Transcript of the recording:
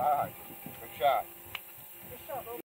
All right. Good shot.